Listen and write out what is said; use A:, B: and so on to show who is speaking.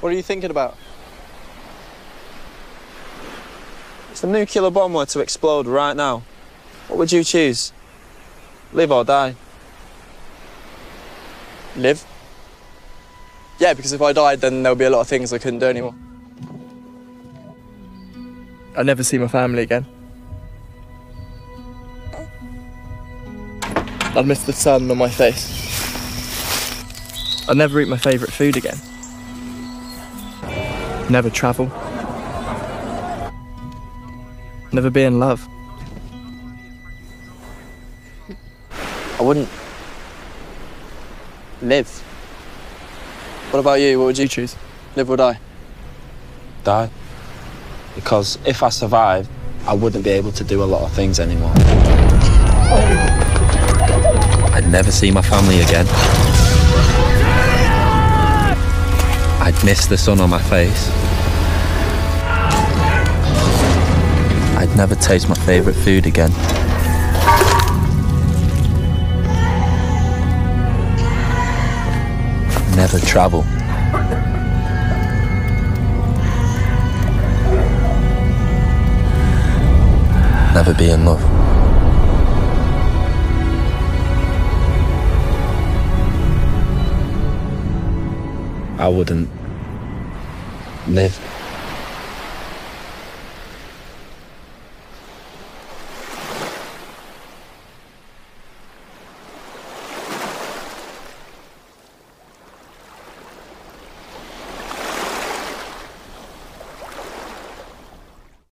A: What are you thinking about?
B: If the nuclear bomb were to explode right now, what would you choose? Live or die?
A: Live? Yeah, because if I died, then there'll be a lot of things I couldn't do anymore. I'd never see my family again. I'd miss the sun on my face. I'd never eat my favourite food again. Never travel. Never be in love. I wouldn't live. What about you? What would you choose? Live or die?
B: Die. Because if I survived, I wouldn't be able to do a lot of things anymore.
C: I'd never see my family again. I'd miss the sun on my face. I'd never taste my favourite food again. Never travel. Never be in love.
B: I wouldn't live.